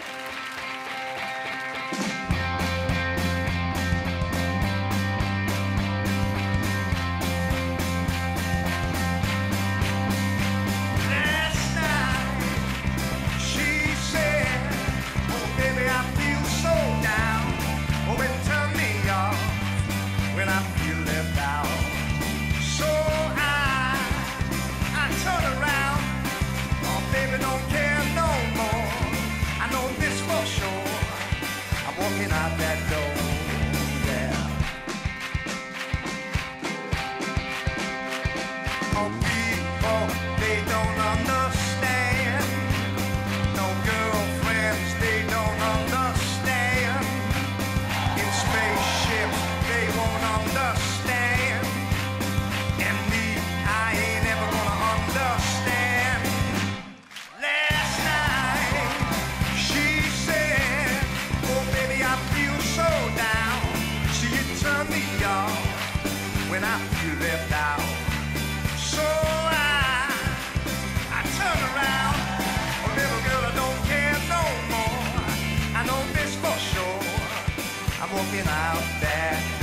Last walking out that door. Yeah. Oh, When I feel left out. So I, I turn around. Little girl, I don't care no more. I know this for sure. I'm walking out that